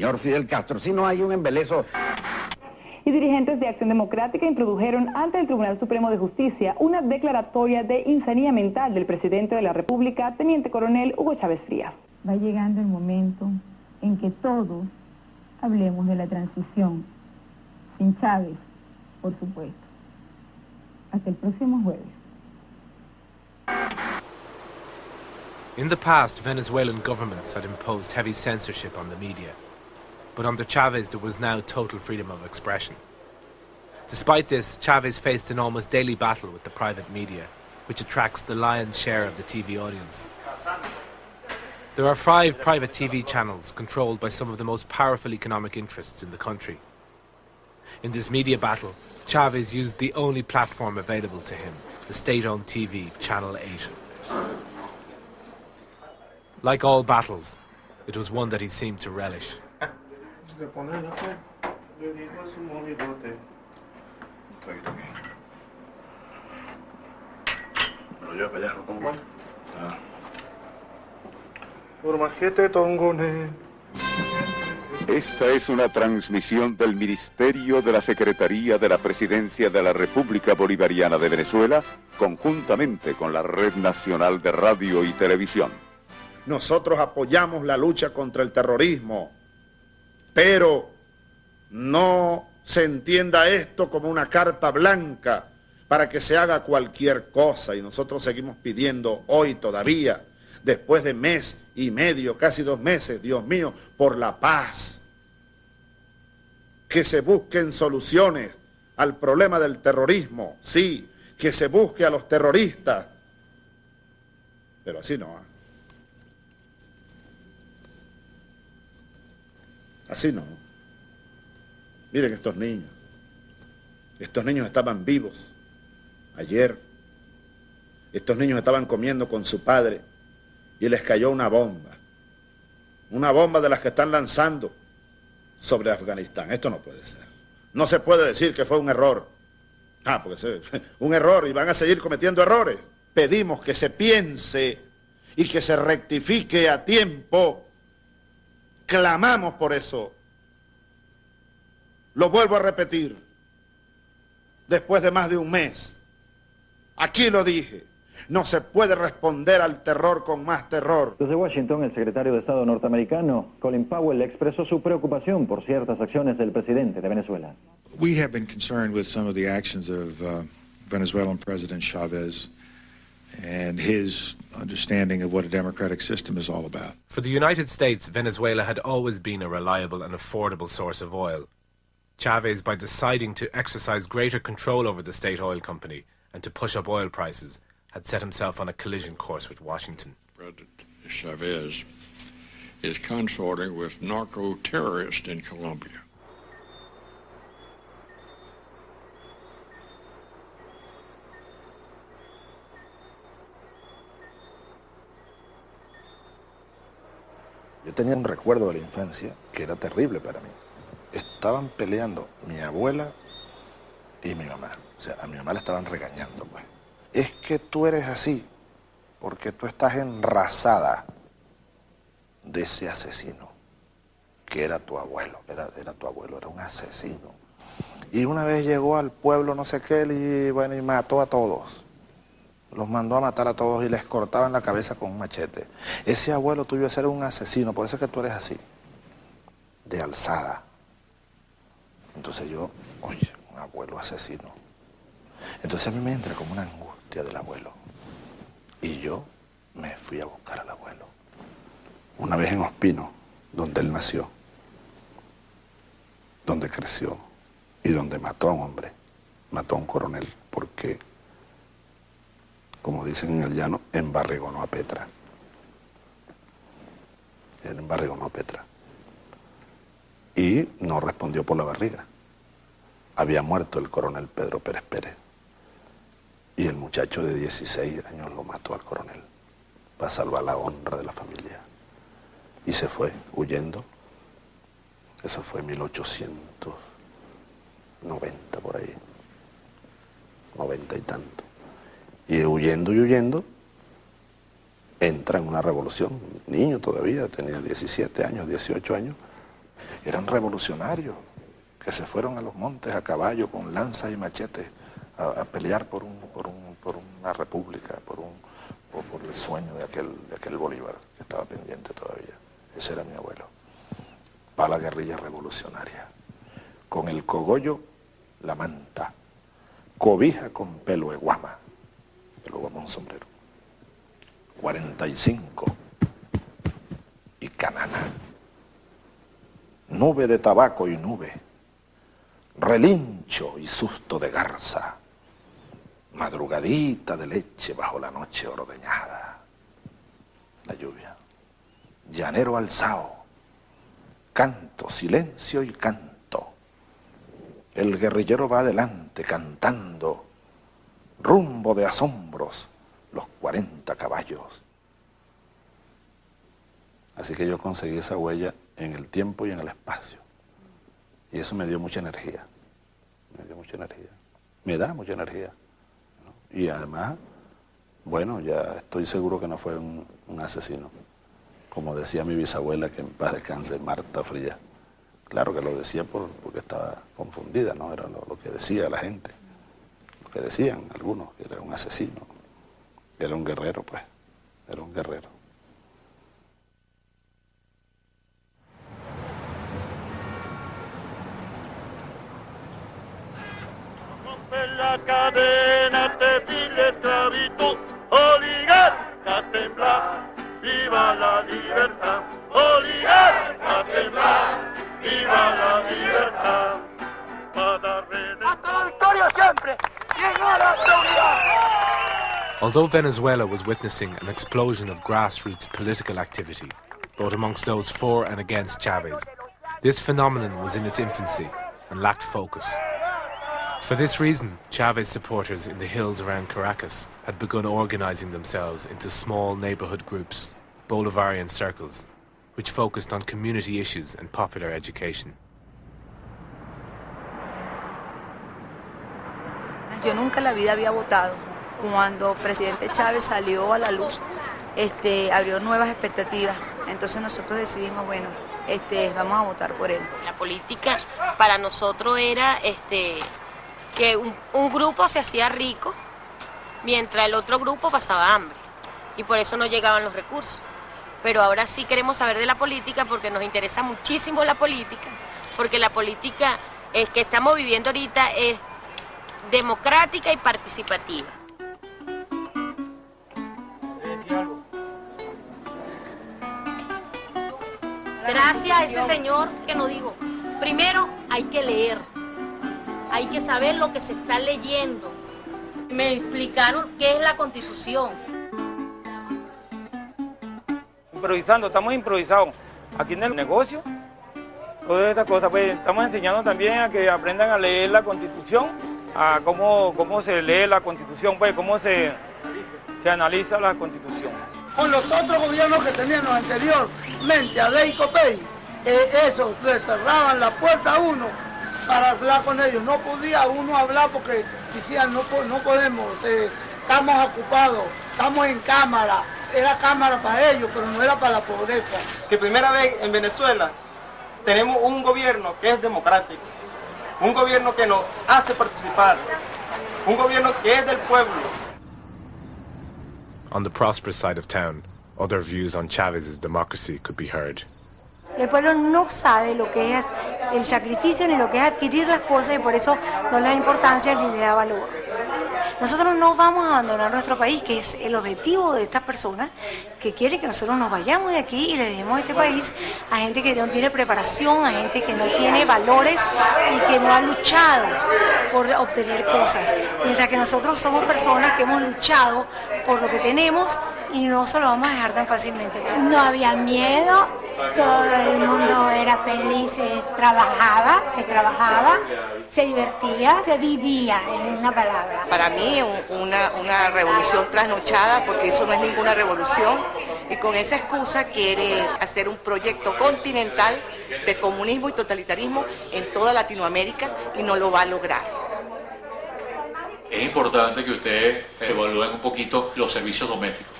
Señor Fidel Castro, si no hay un embelezo. Y dirigentes de Acción Democrática introdujeron ante el Tribunal Supremo de Justicia una declaratoria de insanía mental del presidente de la República, Teniente Coronel Hugo Chávez Frías. Va llegando el momento en que todos hablemos de la transición, sin Chávez, por supuesto. Hasta el próximo jueves. In the past, Venezuelan governments had imposed heavy censorship on the media. But under Chavez there was now total freedom of expression. Despite this, Chavez faced an almost daily battle with the private media, which attracts the lion's share of the TV audience. There are five private TV channels controlled by some of the most powerful economic interests in the country. In this media battle, Chavez used the only platform available to him, the state owned TV, Channel 8. Like all battles, it was one that he seemed to relish. Le pone la fe, le digo a su monigote. Lo lleva para allá, ¿cómo va? Ah. Por más que te tongone. Esta es una transmisión del Ministerio de la Secretaría de la Presidencia de la República Bolivariana de Venezuela, conjuntamente con la Red Nacional de Radio y Televisión. Nosotros apoyamos la lucha contra el terrorismo, pero no se entienda esto como una carta blanca para que se haga cualquier cosa. Y nosotros seguimos pidiendo hoy todavía, después de mes y medio, casi dos meses, Dios mío, por la paz. Que se busquen soluciones al problema del terrorismo, sí, que se busque a los terroristas. Pero así no. Así no. Miren estos niños. Estos niños estaban vivos ayer. Estos niños estaban comiendo con su padre y les cayó una bomba. Una bomba de las que están lanzando sobre Afganistán. Esto no puede ser. No se puede decir que fue un error. Ah, porque un error y van a seguir cometiendo errores. Pedimos que se piense y que se rectifique a tiempo Clamamos por eso. Lo vuelvo a repetir. Después de más de un mes. Aquí lo dije. No se puede responder al terror con más terror. Desde Washington, el secretario de Estado norteamericano, Colin Powell, expresó su preocupación por ciertas acciones del presidente de Venezuela. We have been concerned with some of the actions of uh, Venezuelan President Chavez and his understanding of what a democratic system is all about. For the United States, Venezuela had always been a reliable and affordable source of oil. Chavez, by deciding to exercise greater control over the state oil company and to push up oil prices, had set himself on a collision course with Washington. President Chavez is consorting with narco terrorists in Colombia. Yo tenía un recuerdo de la infancia que era terrible para mí. Estaban peleando mi abuela y mi mamá. O sea, a mi mamá la estaban regañando, pues. Es que tú eres así porque tú estás enrasada de ese asesino que era tu abuelo, era, era tu abuelo, era un asesino. Y una vez llegó al pueblo no sé qué y bueno, y mató a todos los mandó a matar a todos y les cortaban la cabeza con un machete. Ese abuelo tuyo era un asesino, por eso es que tú eres así, de alzada. Entonces yo, oye, un abuelo asesino. Entonces a mí me entra como una angustia del abuelo. Y yo me fui a buscar al abuelo. Una vez en Ospino, donde él nació, donde creció y donde mató a un hombre, mató a un coronel, porque como dicen en el llano, embarrigonó a Petra. Él embarrigonó a Petra. Y no respondió por la barriga. Había muerto el coronel Pedro Pérez Pérez. Y el muchacho de 16 años lo mató al coronel para salvar la honra de la familia. Y se fue huyendo. Eso fue en 1890 por ahí. 90 y tanto. Y huyendo y huyendo, entra en una revolución. Niño todavía, tenía 17 años, 18 años. eran revolucionarios que se fueron a los montes a caballo con lanzas y machetes a, pelear por, un, por, un, por, una república, por, un, por, el sueño de aquel, de aquel Bolívar que estaba pendiente todavía. Ese era mi abuelo. Va la guerrilla revolucionaria. Con el cogollo, la manta. Cobija con pelo de guama. Pelo guama un sombrero. 45 y canana. Nube de tabaco y nube. Relincho y susto de garza. Madrugadita de leche bajo la noche ordeñada. La lluvia. Llanero alzao. Canto, silencio y canto. El guerrillero va adelante cantando. Rumbo de asombros los 40 caballos. Así que yo conseguí esa huella en el tiempo y en el espacio. Y eso me dio mucha energía. Me dio mucha energía. Me da mucha energía. Y además, bueno, ya estoy seguro que no fue un, asesino. Como decía mi bisabuela, que en paz descanse, Marta Fría. Claro que lo decía por, porque estaba confundida, ¿no? Era lo, lo que decía la gente. Que decían algunos, que era un asesino. Era un guerrero, pues. Era un guerrero. las cadenas de vil esclavitud, oligarcas temblar, viva la libertad, oligarcas temblar, viva la libertad. Hasta la victoria siempre, Although Venezuela was witnessing an explosion of grassroots political activity, both amongst those for and against Chavez, this phenomenon was in its infancy and lacked focus. For this reason, Chavez supporters in the hills around Caracas had begun organising themselves into small neighbourhood groups, Bolivarian circles, which focused on community issues and popular education. Yo nunca en la vida había votado. cuando presidente Chávez salió a la luz, este, abrió nuevas expectativas. Entonces nosotros decidimos, bueno, este, vamos a votar por él. La política para nosotros era este, que un, grupo se hacía rico mientras el otro grupo pasaba hambre y por eso no llegaban los recursos. Pero ahora sí queremos saber de la política porque nos interesa muchísimo la política, porque la política es que estamos viviendo ahorita es democrática y participativa. Gracias a ese señor que nos dijo, primero hay que leer, hay que saber lo que se está leyendo. Me explicaron qué es la constitución. Improvisando, estamos improvisados. Aquí en el negocio, todas estas cosas, pues estamos enseñando también a que aprendan a leer la constitución, a cómo, cómo se lee la constitución, pues cómo se, se analiza la constitución con los otros gobiernos que teníamos anteriormente, a Ley Copey, eh, eso, le cerraban la puerta a uno para hablar con ellos. No podía uno hablar porque decían, no, no podemos, eh, estamos ocupados, estamos en cámara. Era cámara para ellos, pero no era para la pobreza. Que primera vez en Venezuela tenemos un gobierno que es democrático, un gobierno que nos hace participar, un gobierno que es del pueblo, On the prosperous side of town, other views on Chavez's democracy could be heard. El pueblo no sabe lo que es el sacrificio ni lo que es adquirir las cosas y por eso no le da importancia ni le da valor. Nosotros no vamos a abandonar nuestro país, que es el objetivo de estas personas que quieren que nosotros nos vayamos de aquí y le dejemos este país a gente que no tiene preparación, a gente que no tiene valores y que no ha luchado por obtener cosas. Mientras que nosotros somos personas que hemos luchado por lo que tenemos y no se lo vamos a dejar tan fácilmente. No había miedo, todo el mundo era feliz, se trabajaba, se trabajaba, se divertía, se vivía, en una palabra. Para mí una, una revolución trasnochada, porque eso no es ninguna revolución, y con esa excusa quiere hacer un proyecto continental de comunismo y totalitarismo en toda Latinoamérica y no lo va a lograr. Es importante que ustedes evalúen un poquito los servicios domésticos.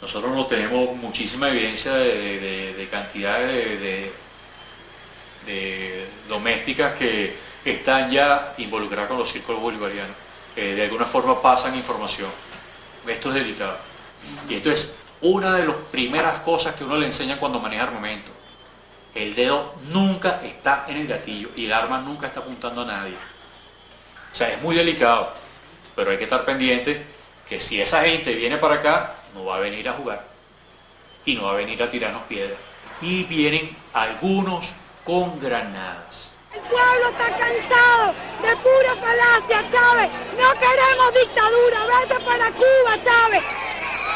Nosotros no tenemos muchísima evidencia de, cantidad de, de domésticas que están ya involucradas con los círculos bolivarianos. De alguna forma pasan información. Esto es delicado. Y esto es una de las primeras cosas que uno le enseña cuando maneja armamento. El dedo nunca está en el gatillo y el arma nunca está apuntando a nadie. O sea, es muy delicado, pero hay que estar pendiente que si esa gente viene para acá, no va a venir a jugar y no va a venir a tirarnos piedras. Y vienen algunos con granadas. El pueblo está cansado de pura falacia, Chávez. No queremos dictadura. Vete para Cuba, Chávez.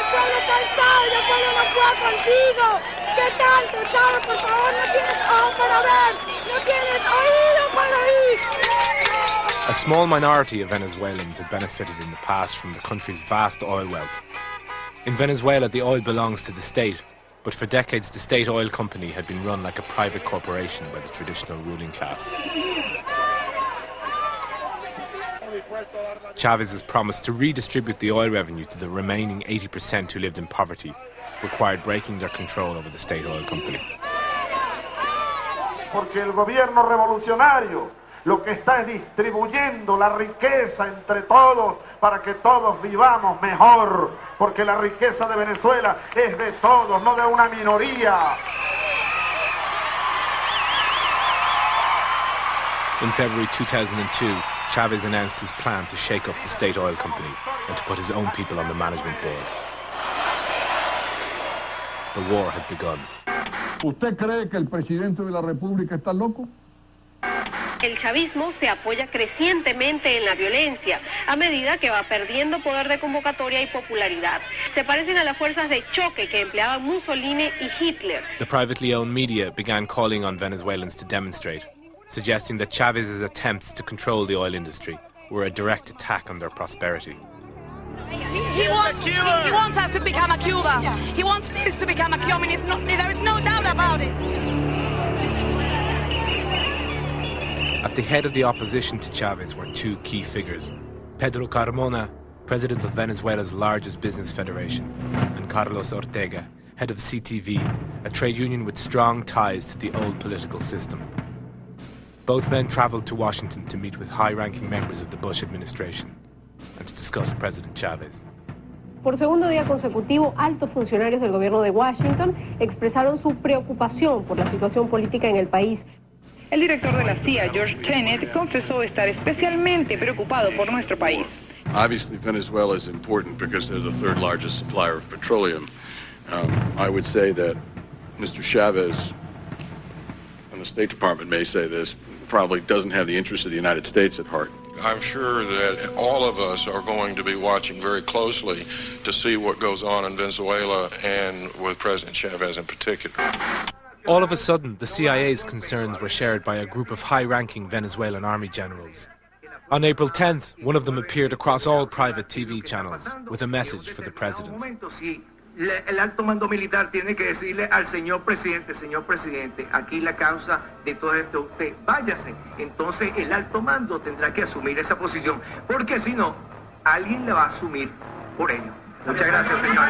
El no puede contigo. ¿Qué tanto? Por favor, no tienes para ver. No tienes oído para oír. A small minority of Venezuelans had benefited in the past from the country's vast oil wealth. In Venezuela, the oil belongs to the state, but for decades the state oil company had been run like a private corporation by the traditional ruling class. Chavez's promise to redistribute the oil revenue to the remaining 80% who lived in poverty required breaking their control over the state oil company. Porque el gobierno revolucionario lo que está es distribuyendo la riqueza entre todos para que todos vivamos mejor, porque la riqueza de Venezuela es de todos, no de una minoría. In February 2002, Chavez announced his plan to shake up the state oil company and to put his own people on the management board. The war had begun. ¿Usted cree que el presidente de la República está loco? El chavismo se apoya crecientemente en la violencia a medida que va perdiendo poder de convocatoria y popularidad. Se parecen a las fuerzas de choque que empleaban Mussolini y Hitler. The privately owned media began calling on Venezuelans to demonstrate, suggesting that Chavez's attempts to control the oil industry were a direct attack on their prosperity. He, he wants, he, he wants us to become a Cuba. He wants this to become a communist. No, there is no doubt about it. At the head of the opposition to Chavez were two key figures Pedro Carmona, president of Venezuela's largest business federation, and Carlos Ortega, head of CTV, a trade union with strong ties to the old political system. Both men traveled to Washington to meet with high ranking members of the Bush administration and to discuss President Chavez. Por segundo día consecutivo, altos funcionarios del gobierno de Washington expresaron su preocupación por la situación política en el país. El director de la CIA, George Tenet, confesó estar especialmente preocupado por nuestro país. Obviously, Venezuela is important because they're the third largest supplier of petroleum. Um, I would say that Mr. Chavez, and the State Department may say this, probably doesn't have the interests of the United States at heart. I'm sure that all of us are going to be watching very closely to see what goes on in Venezuela and with President Chavez in particular. All of a sudden, the CIA's concerns were shared by a group of high ranking Venezuelan army generals. On April 10th, one of them appeared across all private TV channels with a message for the president. El alto mando militar tiene que decirle al señor presidente, señor presidente, aquí la causa de todo esto, usted váyase. Entonces el alto mando tendrá que asumir esa posición, porque si no, alguien la va a asumir por ello. Muchas gracias, señor.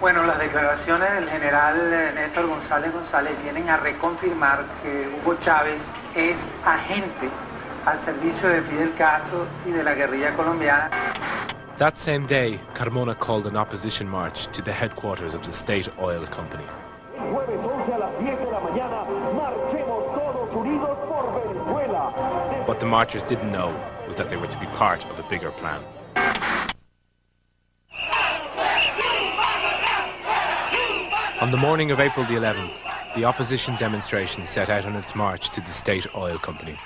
Bueno, las declaraciones del general Néstor González González vienen a reconfirmar que Hugo Chávez es agente al servicio de Fidel Castro y de la guerrilla colombiana. That same day, Carmona called an opposition march to the headquarters of the state oil company. What the marchers didn't know was that they were to be part of a bigger plan. On the morning of April the 11th, the opposition demonstration set out on its march to the state oil company.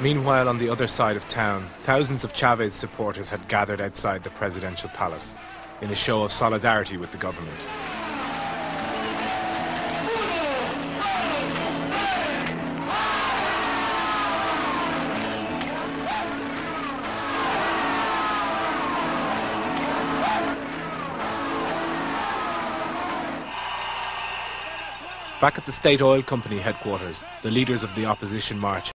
Meanwhile, on the other side of town, thousands of Chavez supporters had gathered outside the presidential palace in a show of solidarity with the government. Back at the State Oil Company headquarters, the leaders of the opposition march